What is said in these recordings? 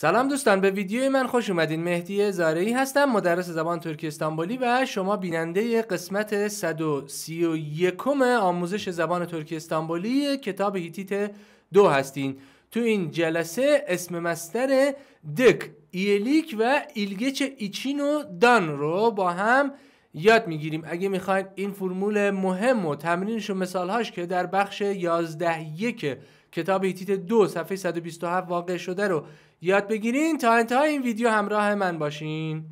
سلام دوستان به ویدیوی من خوش اومدین. مهدی زارعی هستم مدرس زبان ترکی استانبولی و شما بیننده قسمت 131 آموزش زبان ترکی استانبولی کتاب هیتیت دو هستین. تو این جلسه اسم مصدر dik iyelik ve ilgeç için و dan رو با هم یاد می‌گیریم. اگه می‌خواین این فرمول مهم و تمرینش و مثالهاش که در بخش 11 یک کتاب هیتیت دو صفحه 127 واقع شده رو یاد بگیرین. تا انتهای این ویدیو همراه من باشین.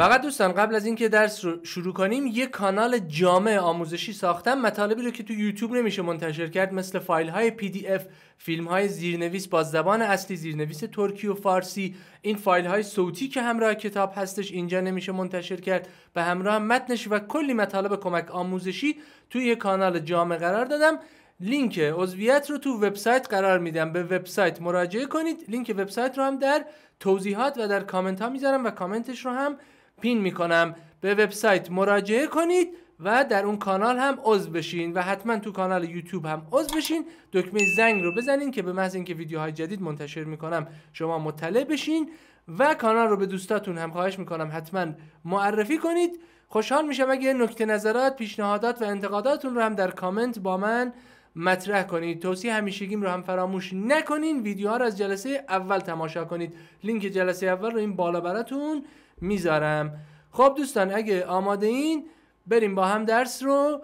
فقط دوستان قبل از اینکه درس رو شروع کنیم یه کانال جامع آموزشی ساختم. مطالبی رو که تو یوتیوب نمیشه منتشر کرد مثل فایل های PDF فیلم های زیرنویس با زبان اصلی زیرنویس ترکی و فارسی. این فایل های صوتی که همراه کتاب هستش اینجا نمیشه منتشر کرد. به همراه متنش و کلی مطالب کمک آموزشی توی یه کانال جامع قرار دادم. لینک عضویت رو تو وبسایت قرار میدم. به وبسایت مراجعه کنید. لینک وبسایت رو هم در توضیحات و در کامنت ها می‌ذارم و کامنتش رو هم پین می‌کنم. به وبسایت مراجعه کنید و در اون کانال هم عضو بشین و حتما تو کانال یوتیوب هم عضو بشین. دکمه زنگ رو بزنین که به محض اینکه ویدیوهای جدید منتشر می‌کنم شما مطلع بشین و کانال رو به دوستاتون هم خواهش می‌کنم حتما معرفی کنید. خوشحال میشم اگه نکته نظرات پیشنهادات و انتقاداتون رو هم در کامنت با من مطرح کنید. توصیه همیشگیم رو هم فراموش نکنین. ویدیوها رو از جلسه اول تماشا کنید. لینک جلسه اول رو این بالا براتون می‌ذارم. خب دوستان اگه آماده این بریم با هم درس رو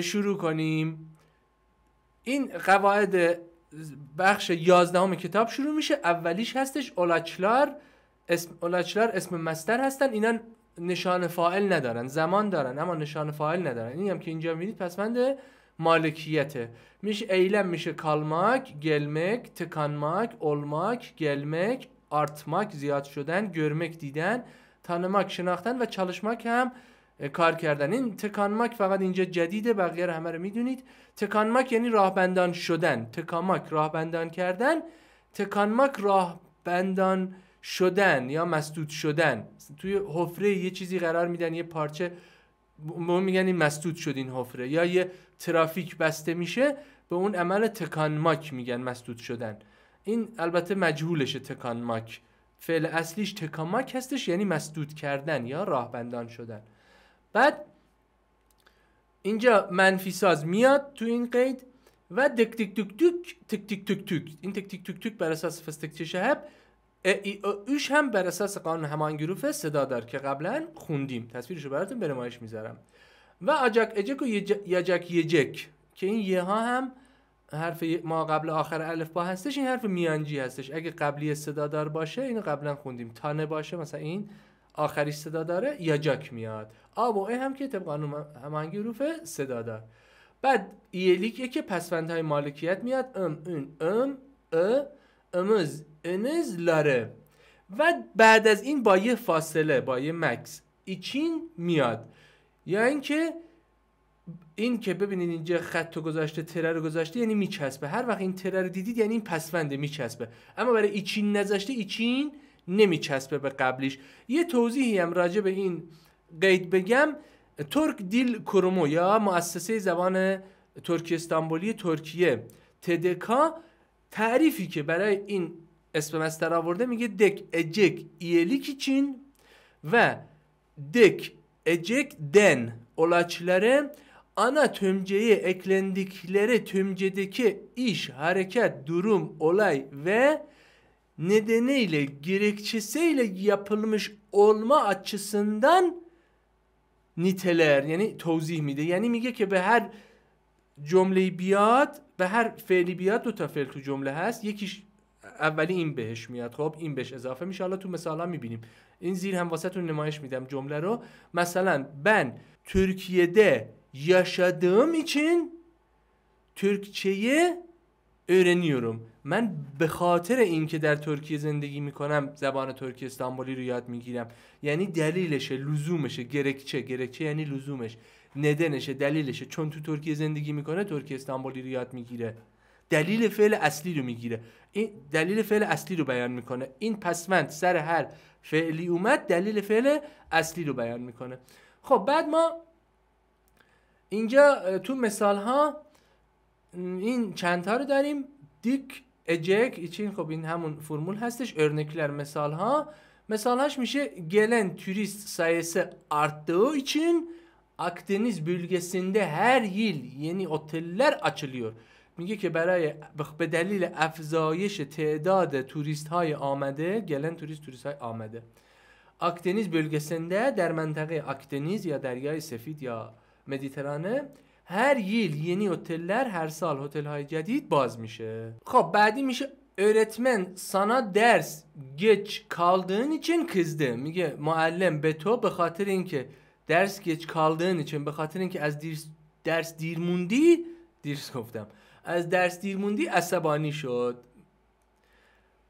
شروع کنیم. این قواعد بخش یازدهم کتاب شروع میشه. اولیش هستش اولاچلار اسم اولاچلار اسم مستر هستن. اینا نشان فاعل ندارن. زمان دارن اما نشان فاعل ندارن. این هم که اینجا می‌دید پسمند مالکیته. میشه ایلم میشه کالماک گلمک تکانماک اولماک گلمک آرتماک زیاد شدن گرمک دیدن. تانماک شناختن و چالشماک هم کار کردن. این تکانماک فقط اینجا جدیده بقیه رو همه رو می‌دونید. تکانماک یعنی راهبندان شدن. تکانماک راهبندان کردن تکانماک راهبندان شدن یا مسدود شدن. توی حفره یه چیزی قرار میدن یه پارچه. ما میگن این مسدود شد این حفره. یا یه ترافیک بسته میشه به اون عمل تکانماک میگن مسدود شدن. این البته مجهولشه تکانماک فعل اصلیش تکاماک هستش یعنی مسدود کردن یا راهبندان شدن. بعد اینجا منفی ساز میاد تو این قید و دک تک تک تک تک تک تک تک. این تک تک تک تک بر اساس فستک شهب ای اوش هم بر اساس قانون همانگروف صدا دار که قبلا خوندیم. تصویرشو براتون به نمایش می‌ذارم. و آجاک اجک و یجک یجک که این یه ها هم حرف ما قبل آخر الف با هستش این حرف میانجی هستش. اگه قبلی صدا دار باشه اینو قبلا خوندیم. تانه باشه مثلا این آخری صدا داره یا جاک میاد. آب و هم که طبق قانون همانگی حروف صدا دار بعد ایلیک که پسوندهای مالکیت میاد. ام اون ام ا امز انز لاره. و بعد از این با یه فاصله با یه مکس ایچین میاد. یا اینکه این که ببینید اینجا خط گذاشته تره رو گذاشته یعنی میچسبه. هر وقت این تره رو دیدید یعنی این پسونده میچسبه. اما برای ایچین نذاشته ایچین نمیچسبه به قبلیش. یه توضیحی هم راجع به این قید بگم. ترک دیل کرومو یا مؤسسه زبان ترکی استانبولی ترکیه تدکا تعریفی که برای این اسم مستر آورده میگه دک اجک ایلیک چین و دک ecek den olaçları ana tümceye eklendikleri tümcedeki iş, hareket, durum, olay ve nedeniyle gerekçesiyle yapılmış olma açısından niteler yani tevzih miydi? Yani میگه که به هر جمله بیاد به هر فعلی بیاد دو تا فعل تو جمله هست یکیش اولی این بهش میاد خب این بهش اضافه میشه حالا تو مثالا می‌بینیم این زیر هم واسه نمایش میدم جمله رو مثلا ben Türkiye'de yaşadığım için Türkçeyi öğreniyorum. من به خاطر اینکه در ترکیه زندگی می‌کنم زبان ترکی استانبولی رو یاد می‌گیرم یعنی دلیلشه لزومشه گرکچه گرکچه یعنی لزومش ندنشه دلیلشه چون تو ترکیه زندگی می‌کنه ترکی استانبولی رو یاد می‌گیره دلیل فعل اصلی رو می‌گیره این دلیل فعل اصلی رو بیان می‌کنه این پسوند سر هر فعلی اومد دلیل فعل اصلی رو بیان می‌کنه خب بعد ما اینجا تو مثال ها این چند تا رو داریم دیک اجک ایچین خب این همون فرمول هستش örnekler مثال ها مثالهاش میشه gelen turist sayısı arttığı için Akdeniz bölgesinde her yıl yeni oteller açılıyor. میگه که برای به دلیل افزایش تعداد توریست های آمده گلن توریست توریست های آمده اکدنیز bölgesinde در منطقه اکدنیز یا دریای سفید یا مدیترانه هر ییل یعنی oteller هر سال هتل های جدید باز میشه خب بعدی میشه öğretmen sana ders geç kaldığın için kızdı. میگه معلم به تو به خاطر اینکه درس geç kaldığın için به خاطر اینکه از درس درس دیر موندی دیرس گفتم از درس دیر موندی عصبانی شد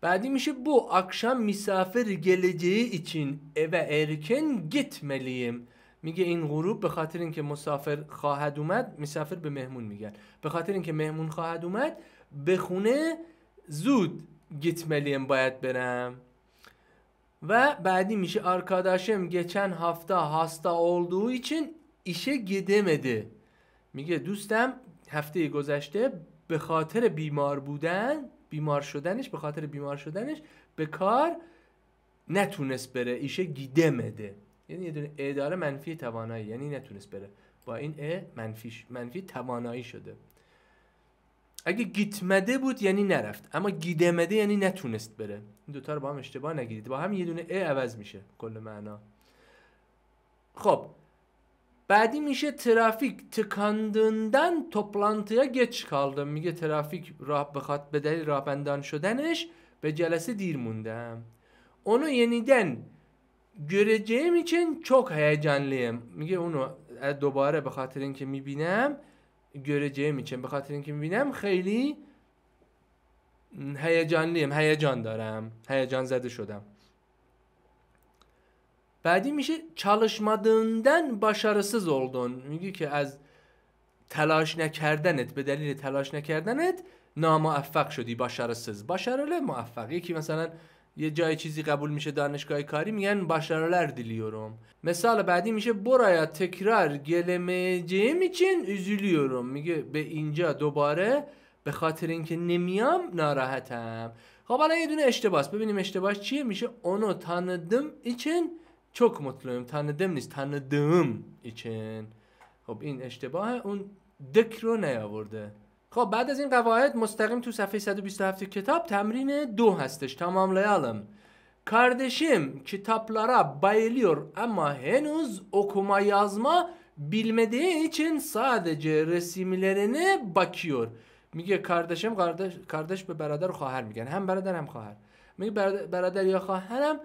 بعدی میشه bu akşam misafir geleceği için eve erken gitmeliyim. میگه این غروب به خاطر اینکه مسافر خواهد اومد مسافر به مهمون میگن. به خاطر اینکه مهمون خواهد اومد به خونه زود gitmeliyim باید برم. و بعدی میشه arkadaşım geçen hafta hasta olduğu için işe gidemedi میگه دوستم هفته گذشته به خاطر بیمار بودن بیمار شدنش به خاطر بیمار شدنش به کار نتونست بره ایشه گیدمده یعنی یه دونه ا داره منفی توانایی یعنی نتونست بره. با این ا منفیش منفی توانایی شده. اگه گیتمده بود یعنی نرفت اما گیدمده یعنی نتونست بره. این دوتا رو با هم اشتباه نگیرید. با هم یه دونه ا عوض میشه کل معنا. خب بعدی میشه ترافیک. تکاندندن toplantıya geç kaldım میگه ترافیک راه بخواد به دلیل راه شدنش به جلسه دیر موندم. اونو yeniden göreceğim için çok heyecanlıyım. میگه اونو دوباره به خاطر اینکه می‌بینم göreceğim için به خاطر اینکه می‌بینم خیلی هیجانلیم هیجان دارم هیجان زده شدم. بعدی میشه çalışmadığından başarısız oldun. میگه که از تلاش نکردنت به دلیل تلاش نکردنت ناموفق شدی başarısız başarılı موفق. یکی مثلا یه جای چیزی قبول میشه دانشگاه کاری میگن başarılar diliyorum مثال بعدی میشه buraya tekrar gelemeyeceğim için üzülüyorum میگه به اینجا دوباره به خاطر اینکه نمیام ناراحتم. خب الان یه دونه اشتباهست ببینیم اشتباهش چیه؟ میشه اونو tanıdım için çok mutluyum tanıdım نیست tanıdığım için خب این اشتباه اون دک رو نیاورده. خب بعد از این قواعد مستقیم تو صفحه 127 کتاب تمرین دو هستش. tamamlayalım. Kardeşim kitaplara bayılıyor ama henüz okuma yazma bilmediği için sadece resimlerine bakıyor. میگه kardeşim kardeş kardeş به برادر و خواهر میگن. هم برادر هم خواهر. میگه برادر یا خواهرم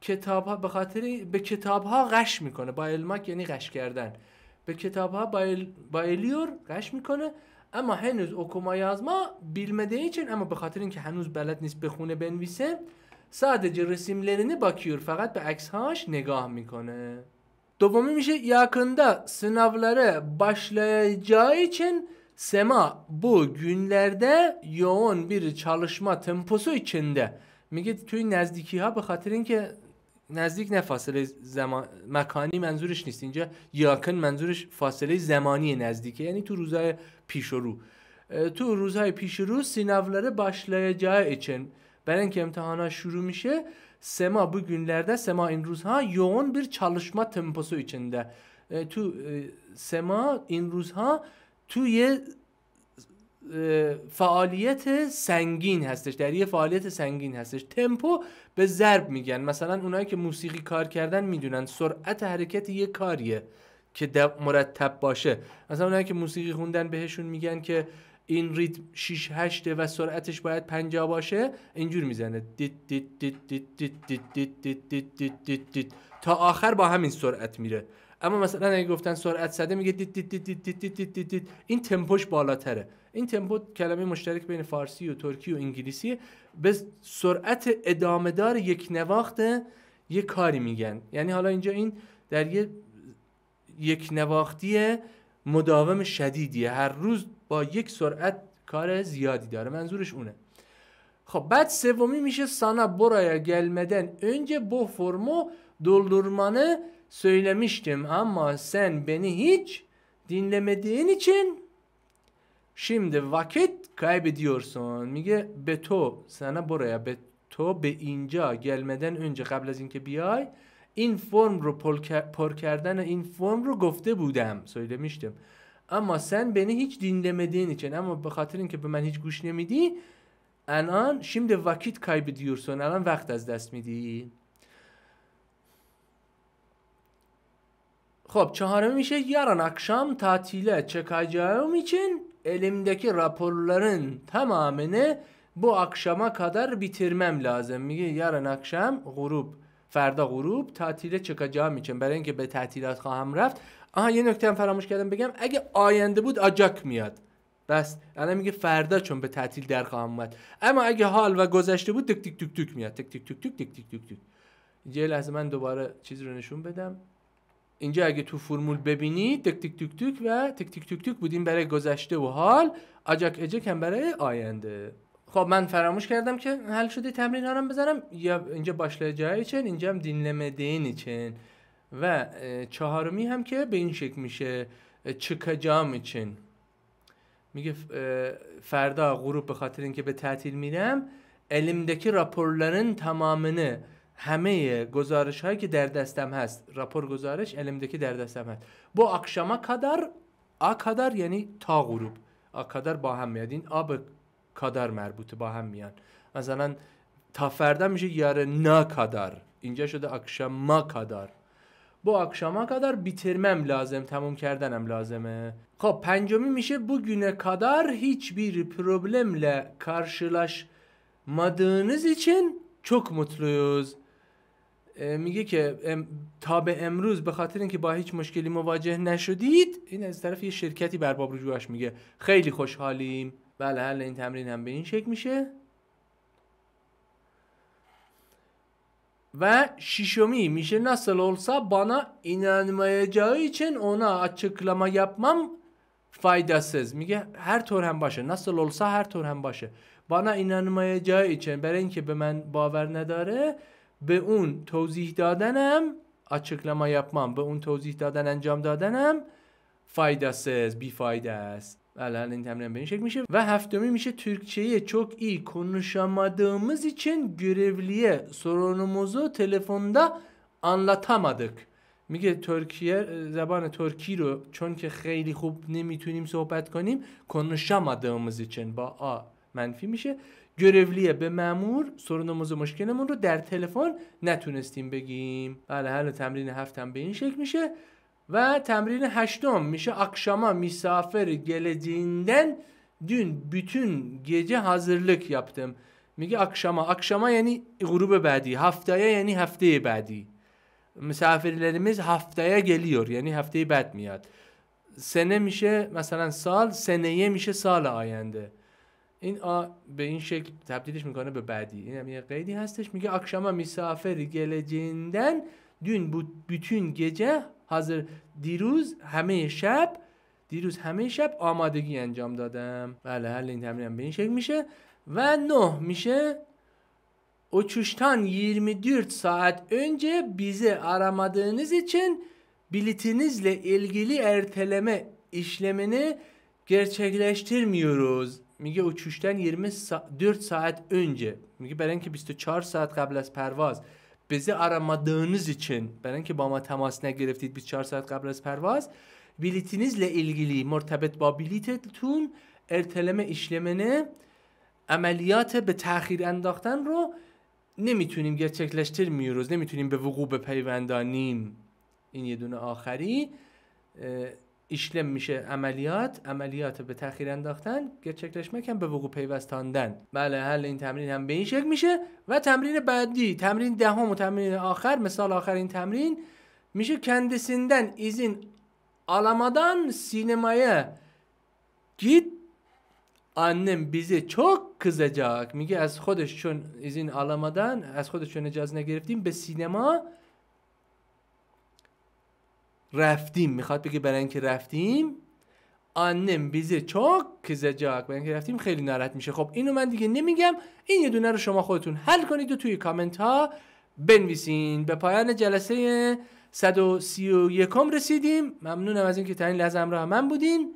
کتاب ها به خاطر به کتاب ها غش می‌کنه. بایلماک یعنی غش کردن. به کتاب ها بایل بایلیور غش می‌کنه. اما هنوز okuma yazma bilmediği için ama به خاطر اینکه هنوز بلد نیست بخونه بنویسه sadece resimlerini bakıyor fakat به عکسهاش نگاه میکنه دومی میشه yakında sınavları başlayacağı için Sema bu günlerde yoğun bir çalışma temposu içinde میگه توی نزدیکی ها به خاطر اینکه نزدیک نه فاصله زمان مکانی منظورش نیست. اینجا یاکن منظورش فاصله زمانی نزدیکه. یعنی تو روزهای پیش رو. تو روزهای پیش رو sınavları başlayacağı için برای اینکه امتحانات شروع میشه سما bu günlerde سما این روزها yoğun bir çalışma temposu içinde تو سما این روزها توی فعالیت سنگین هستش در یه فعالیت سنگین هستش تمپو به ضرب میگن مثلا اونایی که موسیقی کار کردن می‌دونن سرعت حرکت یه کاریه که مرتب باشه مثلا اونایی که موسیقی خوندن بهشون میگن که این ریتم 6 8 و سرعتش باید 50 باشه اینجور می‌زنه تا آخر با همین سرعت میره اما مثلا اگه گفتن سرعت صده میگه دیت دیت دیت دیت دیت دیت این تمپوش بالاتره این تمپو کلمه مشترک بین فارسی و ترکی و انگلیسی به سرعت ادامه دار یک نواخت یه کاری میگن. یعنی حالا اینجا این در یه یک نواختی مداوم شدیدیه. هر روز با یک سرعت کار زیادی داره. منظورش اونه. خب بعد سومی میشه sana buraya gelmeden önce bu formu doldurmanı söylemiştim ama sen beni hiç dinlemediğin için şimdi vakit kaybediyorsun. میگه به تو sana buraya به تو به اینجا gelmeden önce قبل از اینکه بیای این فرم رو پر کردن این فرم رو گفته بودم söylemiştim اما sen beni hiç dinlemediğin için ama به خاطر اینکه به من هیچ گوش نمیدی الان şimdi vakit kaybediyorsun الان وقت از دست میدی خب çağrı میشه yarın akşam tatile çıkacağım için elimdeki raporların tamamını bu akşama kadar bitirmem lazım میگه yarın akşam غروب فردا غروب تعطیل çıkacağım için برای اینکه به خواهم رفت آها یه نکته هم فراموش کردم بگم اگه آینده بود آجاک میاد بس الان میگه فردا چون به تعطیل در خواهم اومد اما اگه حال و گذشته بود تک تک تک تک میاد تک تک تک تک تک تک تک تک اینجا لحظه من دوباره چیز رو نشون بدم اینجا اگه تو فرمول ببینید تک تک تک تک و تک تک تک تک بودیم برای گذشته و حال. آجاک اجک هم برای آینده. خب من فراموش کردم که حل شده تمرین ها رو بزنم یا اینجا başlayacağı için اینجا هم dinlemediğin için و چهارمی هم که به این شکل میشه çıkacağım için میگه فردا غروب به خاطر اینکه به تعطیل میرم elimdeki raporların tamamını همه گزارش هایی که در دستم هست راپور گزارش elimdeki در دستم هست bu akşama kadar a kadar یعنی تا غروب a kadar با هم میاد این آ به کادر مربوطه با هم میان مثلا تا فردا میشه یاره نا کادر اینجا شده اکشام ما کادر با akşama kadar bitirmem lazım tamam کردنم لازمه خب پنجمی میشه bugüne kadar hiçbir problemle karşılaşmadığınız için çok mutluyuz. میگه که تا به امروز به خاطر اینکه با هیچ مشکلی مواجه نشدید این از طرف یه شرکتی بر باب رجوعش میگه. خیلی خوشحالیم. بله حل این تمرین هم به این شکل میشه. و şişomi میشه nasıl olsa bana inanmayacağı için ona açıklama yapmam faydasız. میگه her طور هم باشه. nasıl olsa her طور هم باشه. bana inanmayacağı için برای اینکه به من باور نداره به اون توضیح دادنم açıklama yapmam به اون توضیح دادن انجام دادنم faydasız بیفایده است. بله این تمرین به این شکل میشه. و هفتمی میشه Türkçeyi çok iyi konuşamadığımız için görevliye sorunumuzu telefonda anlatamadık میگه ترکیه زبان ترکی رو چون که خیلی خوب نمی‌تونیم صحبت کنیم konuşamadığımız için با آ. منفی میشه. گرولیه به معمور سرون موز مشکلمون رو در تلفن نتونستیم بگیم. بله حالا تمرین هفتم به این شکل میشه و تمرین هشتم میشه. اکشما میسافر گلدیندن دون بیتون گیجه حاضرلک یابدم میگه اکشما اکشما یعنی غروب بعدی. هفتایا یعنی هفته بعدی. مسافرلرمز هفتایا گلیور یعنی هفته بعد میاد. سنه میشه مثلا سال سنه میشه سال آینده. این آ به این شکل تبدیلش می‌کنه به بعدی این هم یه قیدی هستش میگه akşama misafir geleceğinden dün bu bütün gece حاضر دیروز همه شب دیروز همه شب آمادگی انجام دادم بله حل این تمرین به این شکل میشه و نه میشه uçuştan 24 saat önce bizi aramadığınız için biletinizle ilgili erteleme işlemini gerçekleştirmiyoruz. میگه uçuştan 24 saat önce میگه برای اینکه 24 saat قبل از پرواز. bizi aramadığınız için برای اینکه با ما تماس نگرفتید 24 saat قبل از پرواز. بلیتینizle ilgili مرتبط با بلیتتون ارتلم işlemini عملیات به تاخیر انداختن رو نمی‌تونیم gerçekleştirmiyoruz نمی‌تونیم به وقوع بپیوندانیم. این یه دونه آخری. Işlem میشه عملیات. عملیات به تاخیر انداختن. هم به وقوع پیوستاندن. بله حل این تمرین هم به این شکل میشه و تمرین بعدی تمرین دهم و تمرین آخر مثال آخر این تمرین میشه kendisinden izin alamadan sinemaya git annem bize çok kızacak میگه از خودش چون izin alamadan از خودش چون اجازه نگرفتیم به سینما رفتیم. می‌خواد بگه برای اینکه رفتیم آنم بیزه چاک کزجاک برای اینکه رفتیم خیلی ناراحت میشه. خب اینو من دیگه نمیگم. این یه دونه رو شما خودتون حل کنید و توی کامنت ها بنویسین. به پایان جلسه 131 رسیدیم. ممنونم از اینکه تا این لحظه همراه من بودین.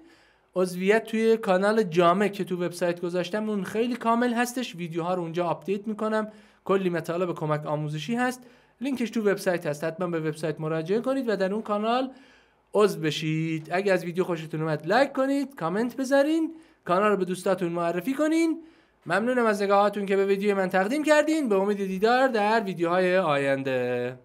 عضویت توی کانال جامع که تو وبسایت گذاشتم اون خیلی کامل هستش. ویدیوها رو اونجا آپدیت می‌کنم. کلی مطالب کمک آموزشی هست. لینکش تو وبسایت هست. حتما به وبسایت مراجعه کنید و در اون کانال عضو بشید. اگه از ویدیو خوشتون اومد لایک کنید کامنت بذارین کانال رو به دوستاتون معرفی کنین. ممنونم از نگاهاتون که به ویدیو من تقدیم کردین. به امید دیدار در ویدیوهای آینده.